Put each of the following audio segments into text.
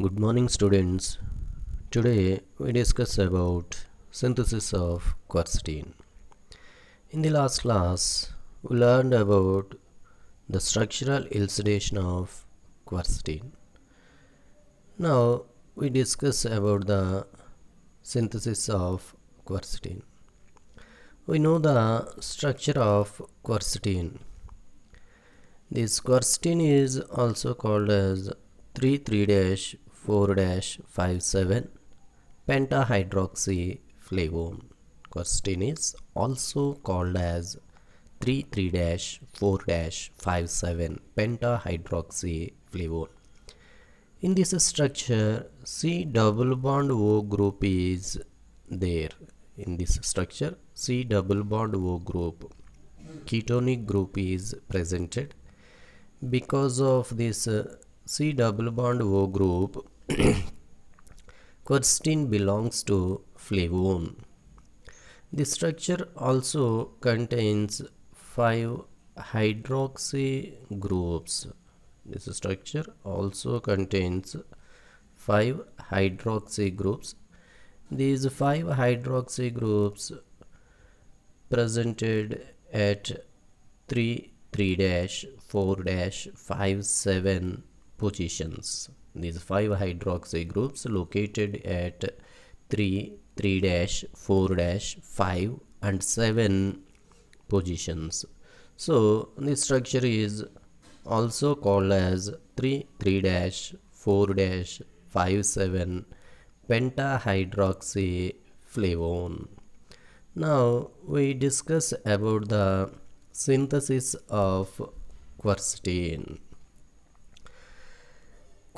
Good morning students. Today we discuss about synthesis of quercetin. In the last class we learned about the structural elucidation of quercetin. Now we discuss about the synthesis of quercetin. We know the structure of quercetin. This quercetin is also called as 3,3-4-57 pentahydroxyflavone. Quercetin is also called as 3,3-4-57 pentahydroxyflavone. In this structure, C double bond O group is there. In this structure, C double bond O group, ketonic group is presented. Because of this uh, C double bond O group, quercetin belongs to flavone. The structure also contains five hydroxy groups. This structure also contains five hydroxy groups. These five hydroxy groups presented at 3 3 dash 4 dash 5 7 positions these five hydroxy groups located at 3 3 dash 4 dash 5 and 7 positions so this structure is also called as 3 3 dash 4 dash 5 7 pentahydroxy flavone now we discuss about the synthesis of quercetin.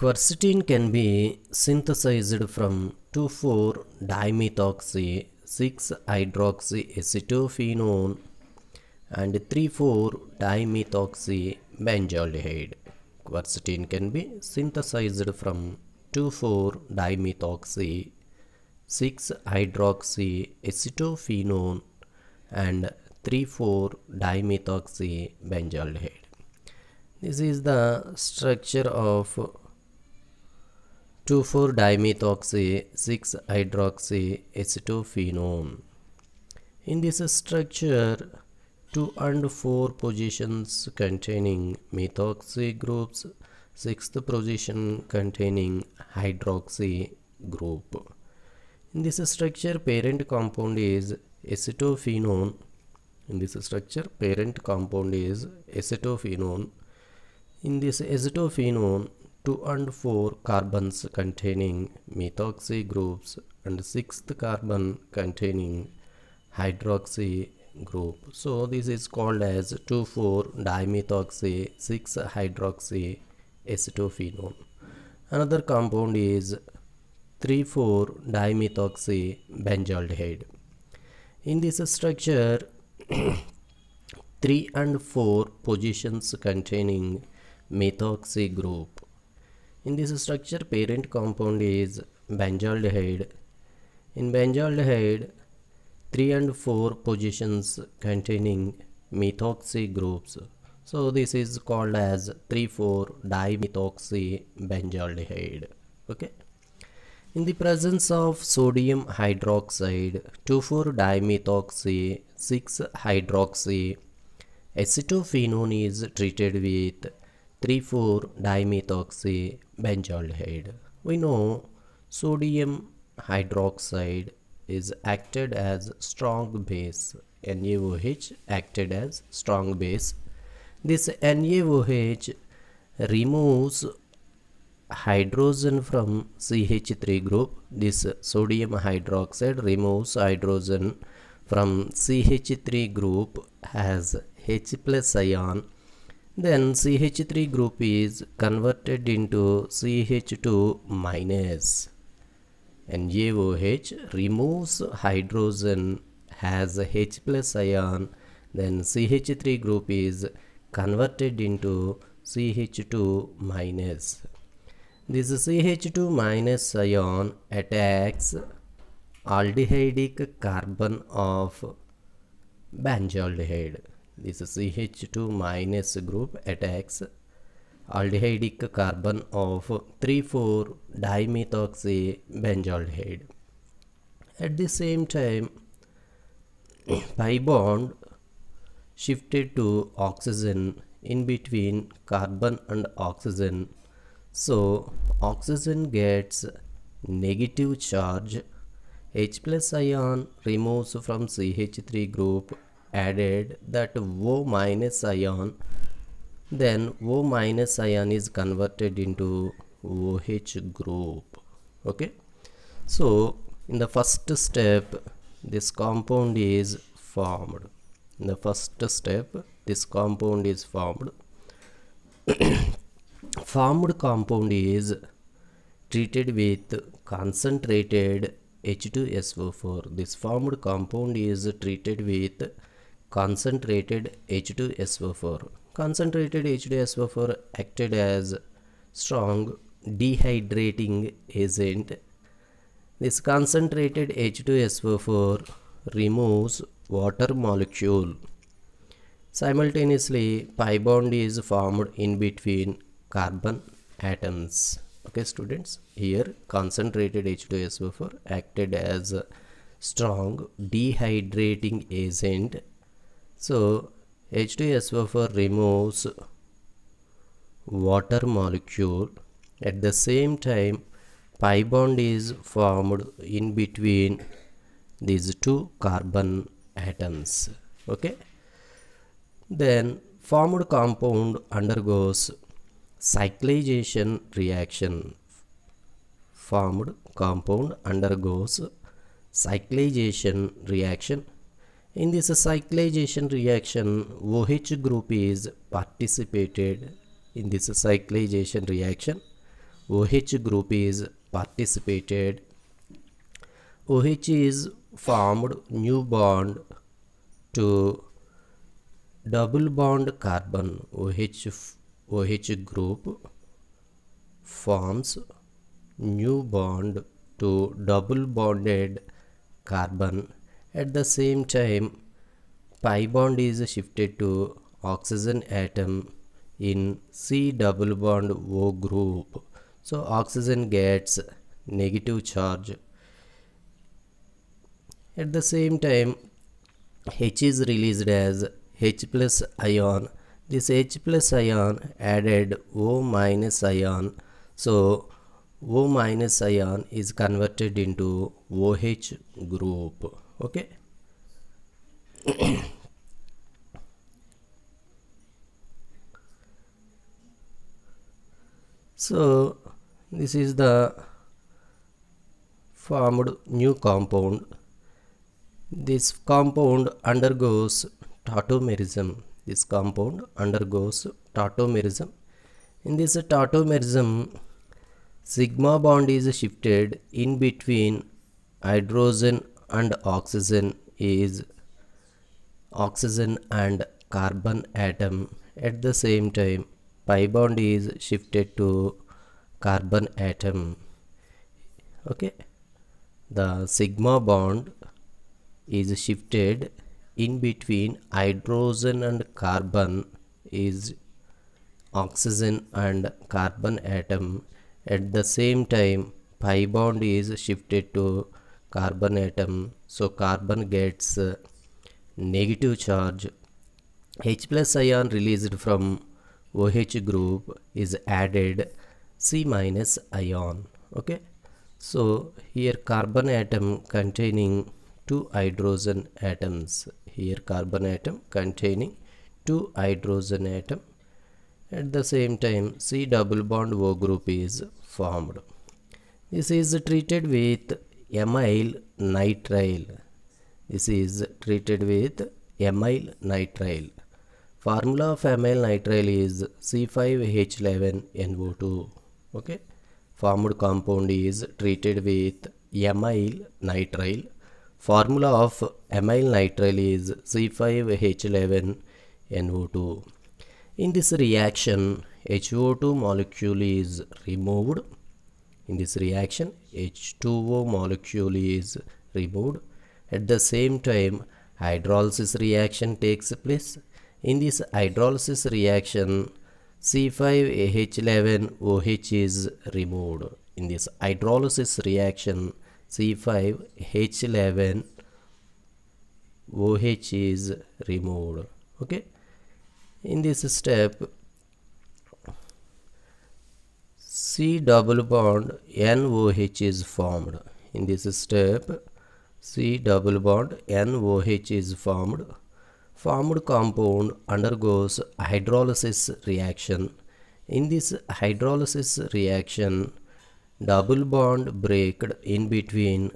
Quercetin can be synthesized from 2,4-dimethoxy 6-hydroxyacetophenone and 3,4-dimethoxy benzaldehyde. Quercetin can be synthesized from 2,4-dimethoxy 6-hydroxyacetophenone and 3,4 benzaldehyde. This is the structure of 2,4 6 hydroxyacetophenone. In this structure, 2 and 4 positions containing methoxy groups, 6th position containing hydroxy group. In this structure, parent compound is acetophenone in this structure parent compound is acetophenone in this acetophenone 2 and 4 carbons containing methoxy groups and sixth carbon containing hydroxy group so this is called as 2,4 dimethoxy 6 hydroxy acetophenone another compound is 3,4 dimethoxy benzaldehyde in this structure 3 and 4 positions containing methoxy group. In this structure parent compound is benzaldehyde. In benzaldehyde 3 and 4 positions containing methoxy groups. So this is called as 3,4 dimethoxy benzaldehyde. Okay. In the presence of sodium hydroxide 2,4-dimethoxy 6-hydroxy acetophenone is treated with 3,4-dimethoxy benzaldehyde. We know sodium hydroxide is acted as strong base NaOH acted as strong base. This NaOH removes hydrogen from CH3 group. This sodium hydroxide removes hydrogen from CH3 group as H plus ion. Then CH3 group is converted into CH2 minus. NaOH removes hydrogen has H plus ion. Then CH3 group is converted into CH2 minus. This CH2 minus ion attacks aldehydic carbon of benzaldehyde. This CH2 minus group attacks aldehydic carbon of 3,4 dimethoxy benzaldehyde. At the same time, pi bond shifted to oxygen in between carbon and oxygen. So oxygen gets negative charge H plus ion removes from CH3 group added that O minus ion then O minus ion is converted into OH group. Okay? So in the first step this compound is formed. In the first step this compound is formed. Formed compound is treated with concentrated H2SO4 this formed compound is treated with concentrated H2SO4 concentrated H2SO4 acted as strong dehydrating agent this concentrated H2SO4 removes water molecule. Simultaneously, pi bond is formed in between carbon atoms. Okay, students, here concentrated H2SO4 acted as strong dehydrating agent. So, H2SO4 removes water molecule. At the same time, pi bond is formed in between these two carbon atoms. Okay? Then formed compound undergoes cyclization reaction. Formed compound undergoes cyclization reaction in this cyclization reaction OH group is participated. In this cyclization reaction OH group is participated. OH is formed new bond to double bond carbon. OH OH group forms new bond to double bonded carbon at the same time pi bond is shifted to oxygen atom in C double bond O group. So oxygen gets negative charge. At the same time H is released as H plus ion. This H plus ion added O minus ion. So O minus ion is converted into OH group okay. So this is the formed new compound. This compound undergoes tautomerism. This compound undergoes tautomerism. In this tautomerism sigma bond is shifted in between hydrogen and oxygen is oxygen and carbon atom. At the same time pi bond is shifted to carbon atom. Okay? The sigma bond is shifted in between hydrogen and carbon is oxygen and carbon atom. At the same time pi bond is shifted to carbon atom. So carbon gets uh, negative charge. H plus ion released from OH group is added C minus ion. Okay? So here carbon atom containing two hydrogen atoms. Here carbon atom containing two hydrogen atom. At the same time C double bond O group is formed. This is treated with amyl nitrile this is treated with amyl nitrile formula of amyl nitrile is C5H11NO2 okay? Formed compound is treated with amyl nitrile formula of amyl nitrile is C5H11NO2 in this reaction HO2 molecule is removed. In this reaction H2O molecule is removed at the same time hydrolysis reaction takes place in this hydrolysis reaction C5H11 OH is removed. In this hydrolysis reaction, C5H11 OH is removed. Okay. In this step, C double bond NOH is formed. In this step, C double bond NOH is formed. Formed compound undergoes hydrolysis reaction. In this hydrolysis reaction, double bond breaked in between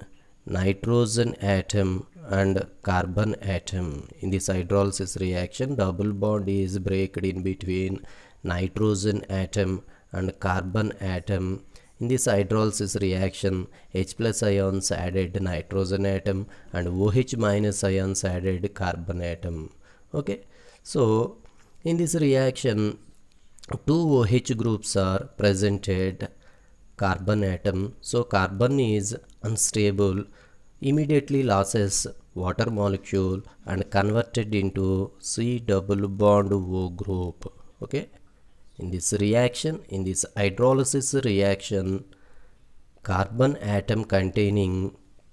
nitrogen atom and carbon atom. In this hydrolysis reaction, double bond is breaked in between nitrogen atom and carbon atom. In this hydrolysis reaction, H plus ions added nitrogen atom and OH minus ions added carbon atom. Okay, so in this reaction, two OH groups are presented carbon atom. So carbon is unstable immediately loses water molecule and converted into C double bond O group okay in this reaction in this hydrolysis reaction carbon atom containing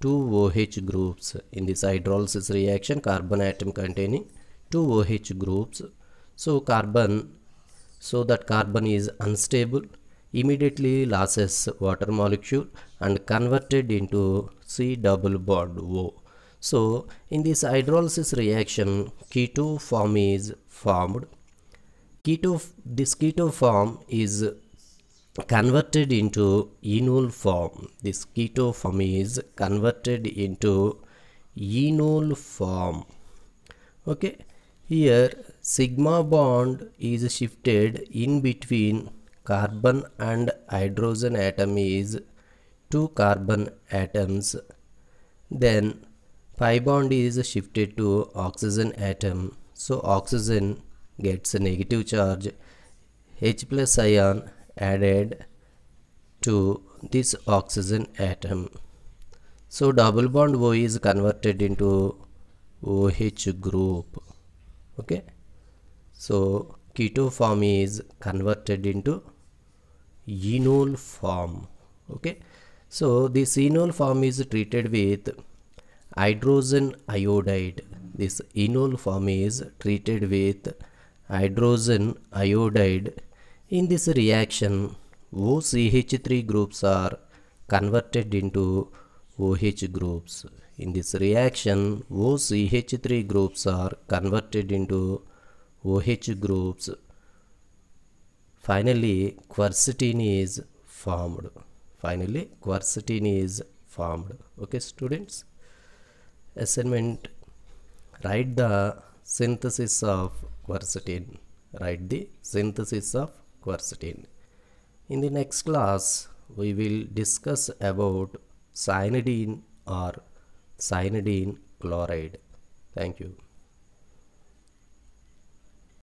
two OH groups in this hydrolysis reaction carbon atom containing two OH groups so carbon so that carbon is unstable immediately loses water molecule and converted into C double bond O. So in this hydrolysis reaction keto form is formed. Keto this keto form is converted into enol form. This keto form is converted into enol form. Okay, here sigma bond is shifted in between carbon and hydrogen atom is two carbon atoms then pi bond is shifted to oxygen atom so oxygen gets a negative charge. H plus ion added to this oxygen atom. So double bond O is converted into OH group. Okay? So keto form is converted into enol form. Okay? So this enol form is treated with hydrogen iodide. This enol form is treated with hydrogen iodide in this reaction OCH3 groups are converted into OH groups in this reaction OCH3 groups are converted into OH groups Finally, quercetin is formed. Finally, quercetin is formed. Okay, students. Assignment. Write the synthesis of quercetin. Write the synthesis of quercetin. In the next class, we will discuss about cyanidine or cyanidine chloride. Thank you.